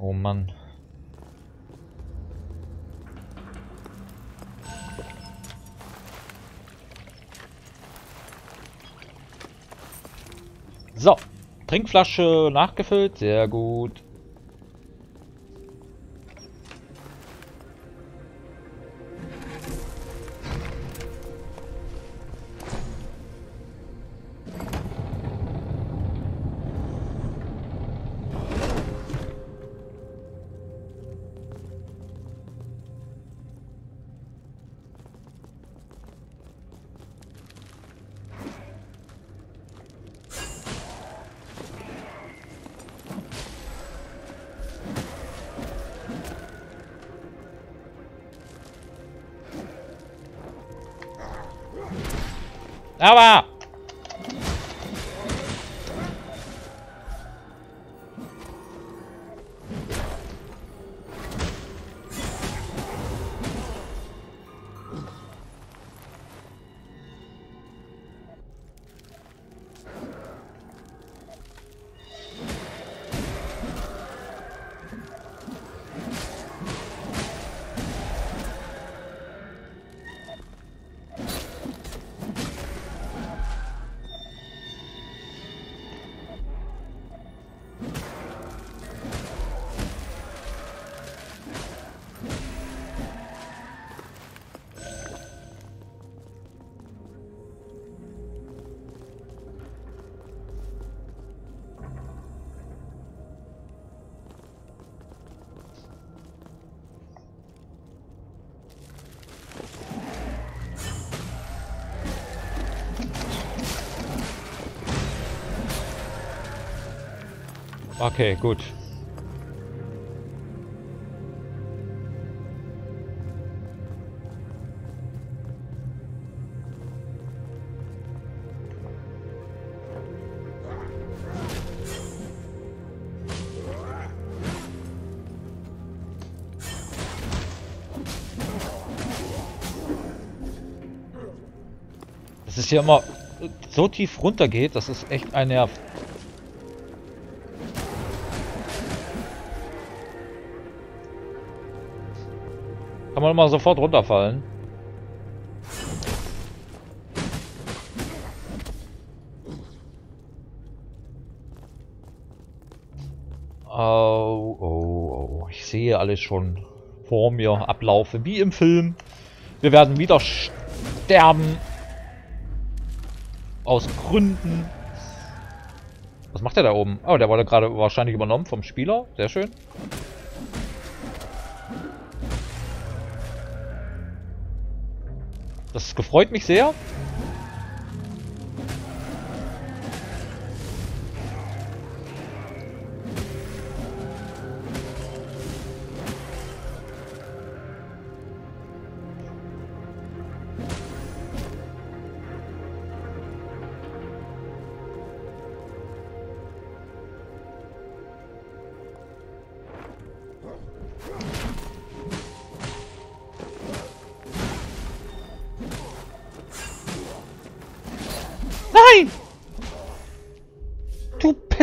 Oh Mann. So, Trinkflasche nachgefüllt, sehr gut. Aber! Okay, gut. Dass es hier immer so tief runter geht, das ist echt ein Nerv. Kann man mal sofort runterfallen. Oh, oh, oh. Ich sehe alles schon vor mir ablaufen, wie im Film. Wir werden wieder sterben. Aus Gründen. Was macht der da oben? Oh, der wurde gerade wahrscheinlich übernommen vom Spieler. Sehr schön. Das gefreut mich sehr.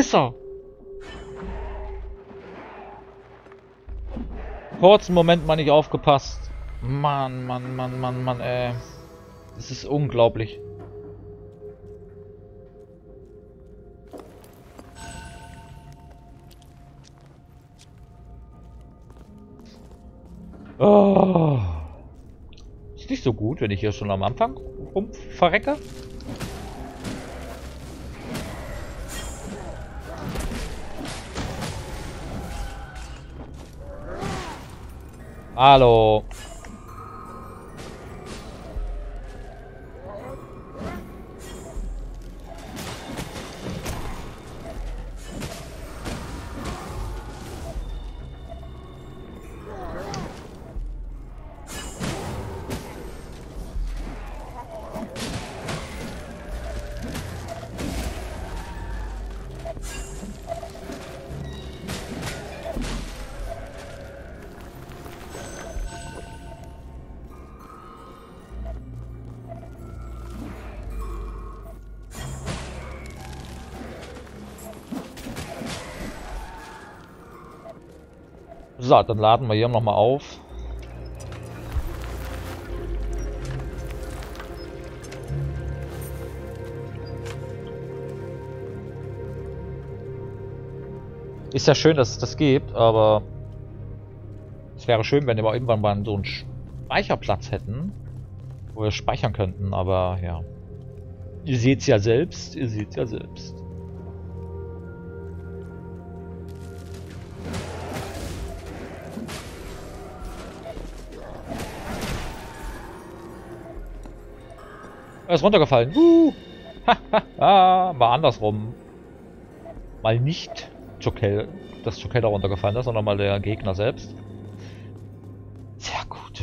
Pisser! Kurzen Moment mal nicht aufgepasst. Mann, Mann, Mann, Mann, Mann, ey. Es ist unglaublich. Oh. Ist nicht so gut, wenn ich hier schon am Anfang rum verrecke. Halo. So, dann laden wir hier nochmal auf. Ist ja schön, dass es das gibt, aber es wäre schön, wenn wir irgendwann mal so einen Speicherplatz hätten, wo wir speichern könnten, aber ja. Ihr seht es ja selbst, ihr seht es ja selbst. Er ist runtergefallen. Uh. War andersrum. Mal nicht Jokel, das Jokel da runtergefallen ist, sondern mal der Gegner selbst. Sehr gut.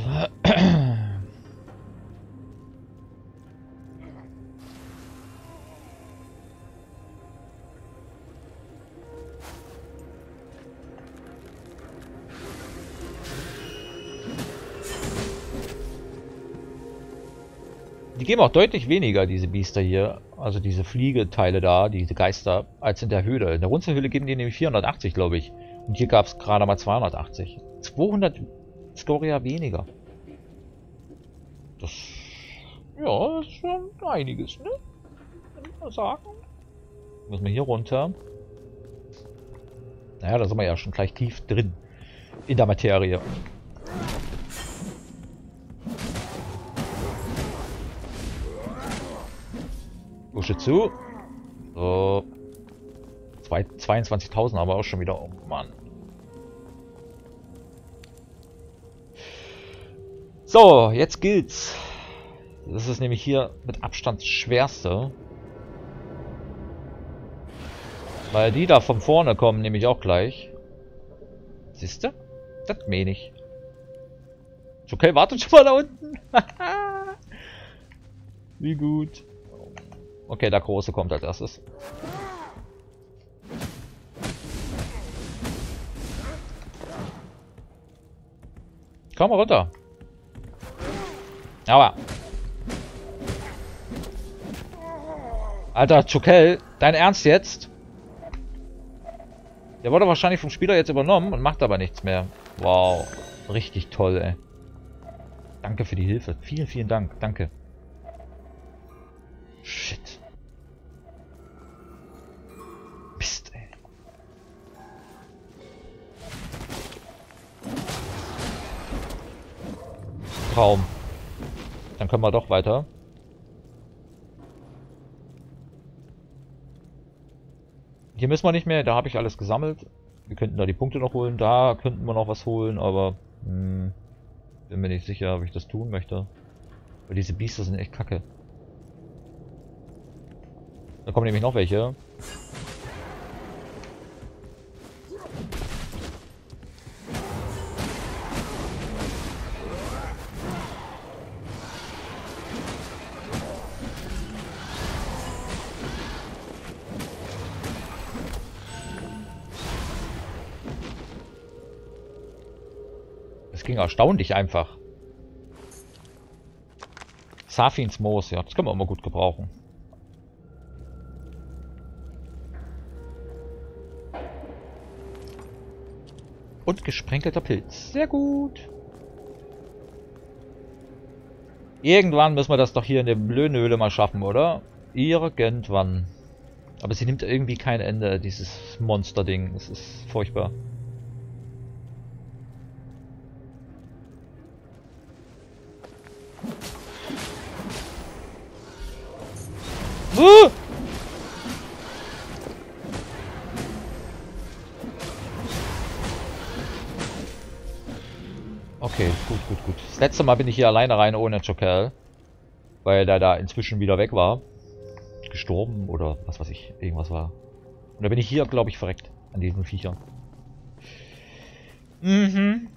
Die geben auch deutlich weniger, diese Biester hier. Also diese Fliegeteile da, diese Geister, als in der Höhle. In der Runzelhöhle geben die nämlich 480, glaube ich. Und hier gab es gerade mal 280. 200 Scoria weniger. Das... Ja, ist schon einiges, ne? Kann mal sagen. Müssen wir hier runter. Naja, da sind wir ja schon gleich tief drin. In der Materie. Busche zu. So. 22.000 aber auch schon wieder. Oh Mann. So, jetzt gilt's. Das ist nämlich hier mit Abstand schwerste. Weil die da von vorne kommen nämlich auch gleich. Siehst du? Das meine ich. Okay, wartet schon mal da unten. Wie gut. Okay, der Große kommt als erstes. Komm mal runter. Aber. Alter, Chukel, dein Ernst jetzt? Der wurde wahrscheinlich vom Spieler jetzt übernommen und macht aber nichts mehr. Wow. Richtig toll, ey. Danke für die Hilfe. Vielen, vielen Dank. Danke. Traum. Dann können wir doch weiter. Hier müssen wir nicht mehr, da habe ich alles gesammelt. Wir könnten da die Punkte noch holen, da könnten wir noch was holen, aber hm, bin mir nicht sicher, ob ich das tun möchte. Weil diese Biester sind echt kacke. Da kommen nämlich noch welche. Ging erstaunlich einfach. Safins Moos, ja, das können wir immer gut gebrauchen. Und gesprenkelter Pilz. Sehr gut. Irgendwann müssen wir das doch hier in der Blöhnhöhle mal schaffen, oder? Irgendwann. Aber sie nimmt irgendwie kein Ende, dieses Monster-Ding. Es ist furchtbar. Okay, gut, gut, gut. Das letzte Mal bin ich hier alleine rein ohne Jokerl. Weil der da inzwischen wieder weg war. Gestorben oder was weiß ich. Irgendwas war. Und da bin ich hier, glaube ich, verreckt. An diesen Viechern. Mhm.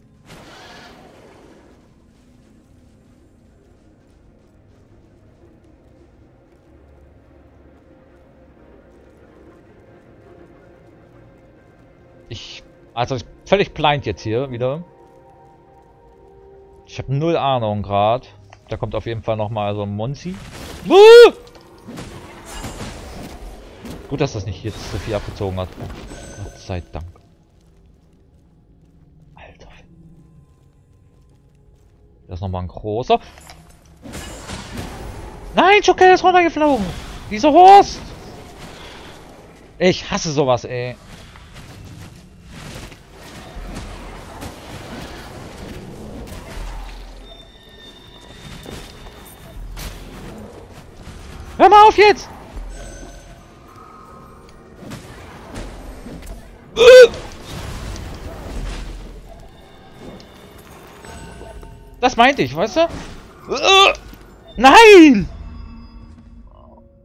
Also völlig blind jetzt hier wieder. Ich habe null Ahnung gerade. Da kommt auf jeden Fall nochmal so ein Monzi. Uh! Gut, dass das nicht jetzt so viel abgezogen hat. Gott sei Dank. Alter. Das ist nochmal ein großer. Nein, Joker ist runtergeflogen. Dieser Horst. Ich hasse sowas, ey. Hör mal auf jetzt! Das meinte ich, weißt du? Nein!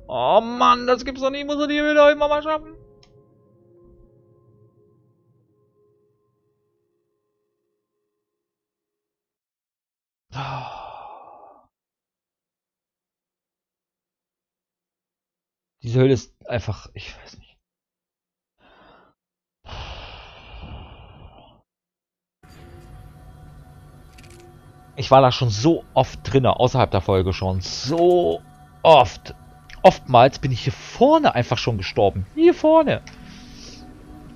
Oh Mann, das gibt's doch nicht. Muss er die wieder immer mal schaffen. Diese Höhle ist einfach, ich weiß nicht. Ich war da schon so oft drin, außerhalb der Folge schon. So oft. Oftmals bin ich hier vorne einfach schon gestorben. Hier vorne.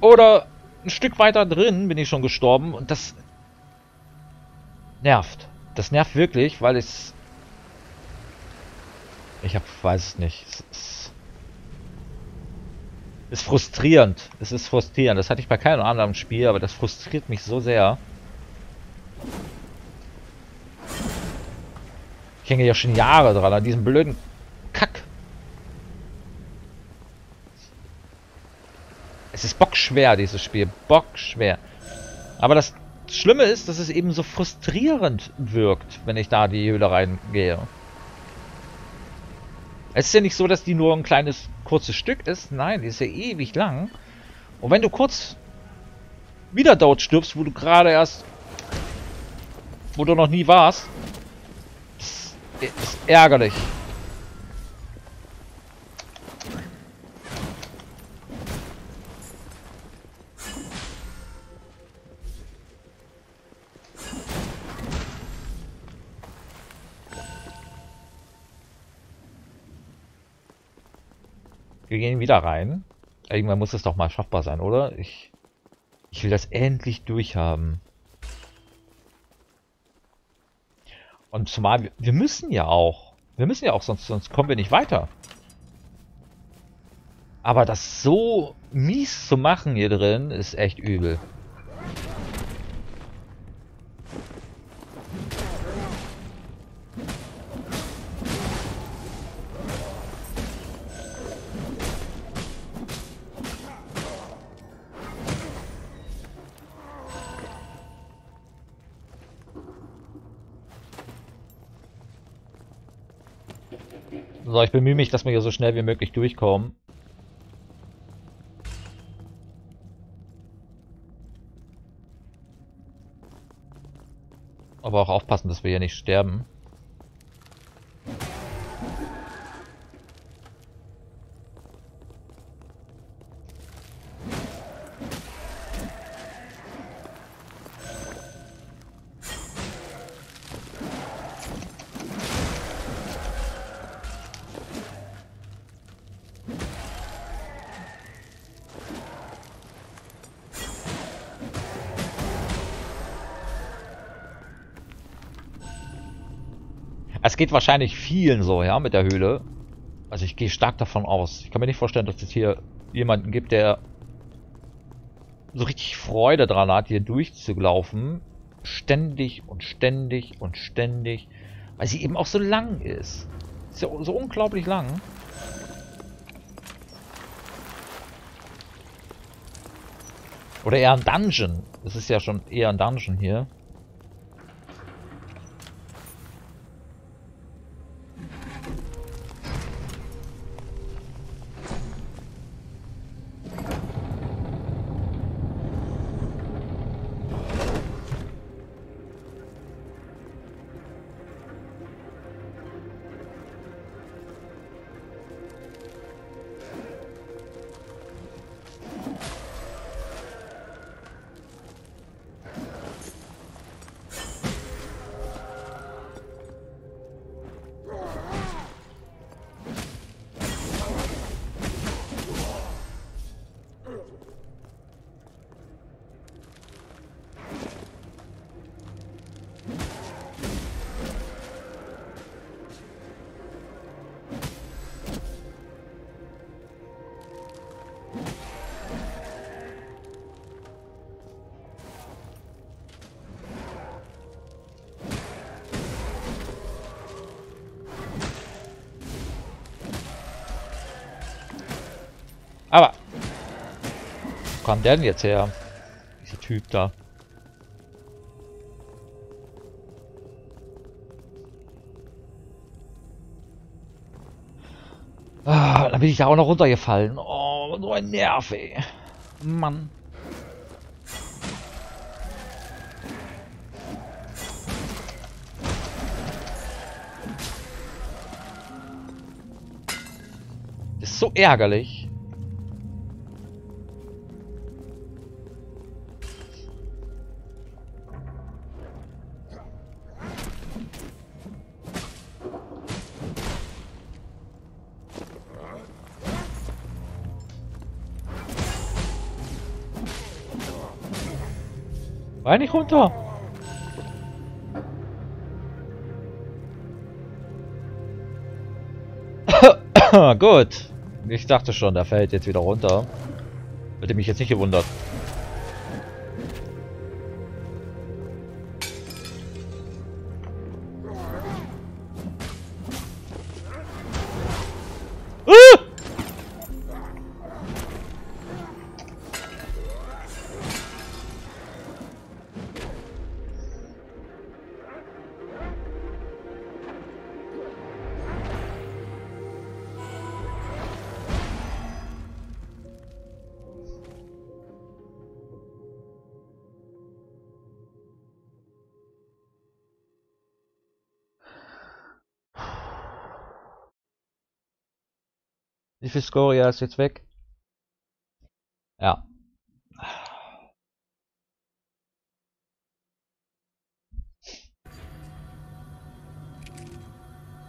Oder ein Stück weiter drin bin ich schon gestorben. Und das nervt. Das nervt wirklich, weil es... Ich hab, weiß es nicht. Es ist, ist frustrierend. Es ist frustrierend. Das hatte ich bei keinem anderen Spiel, aber das frustriert mich so sehr. Ich hänge ja schon Jahre dran an diesem blöden Kack. Es ist bockschwer, dieses Spiel. Bockschwer. Aber das Schlimme ist, dass es eben so frustrierend wirkt, wenn ich da die Höhle reingehe. Es ist ja nicht so, dass die nur ein kleines, kurzes Stück ist. Nein, die ist ja ewig lang. Und wenn du kurz wieder dort stirbst, wo du gerade erst... wo du noch nie warst, ist ärgerlich. Wir gehen wieder rein. Irgendwann muss es doch mal schaffbar sein, oder? Ich, ich will das endlich durchhaben. Und zumal, wir müssen ja auch. Wir müssen ja auch, sonst, sonst kommen wir nicht weiter. Aber das so mies zu machen hier drin, ist echt übel. Ich bemühe mich, dass wir hier so schnell wie möglich durchkommen. Aber auch aufpassen, dass wir hier nicht sterben. Es geht wahrscheinlich vielen so, ja, mit der Höhle. Also ich gehe stark davon aus. Ich kann mir nicht vorstellen, dass es hier jemanden gibt, der so richtig Freude dran hat, hier durchzulaufen. Ständig und ständig und ständig. Weil sie eben auch so lang ist. Ist ja so unglaublich lang. Oder eher ein Dungeon. Es ist ja schon eher ein Dungeon hier. Kam der denn jetzt her? Dieser Typ da. Ah, dann bin ich da auch noch runtergefallen. Oh, so ein Nerv, ey. Mann. Ist so ärgerlich. War nicht runter. Gut. Ich dachte schon, der fällt jetzt wieder runter. Hätte mich jetzt nicht gewundert. Wie viel Scoria ist jetzt weg? Ja.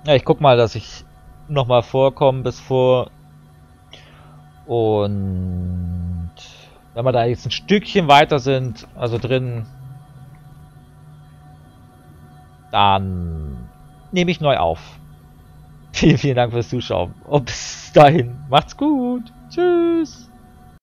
Ja, ich guck mal, dass ich nochmal vorkomme bis vor. Und wenn wir da jetzt ein Stückchen weiter sind, also drin, dann nehme ich neu auf. Vielen, vielen Dank fürs Zuschauen. Und bis dahin, macht's gut. Tschüss.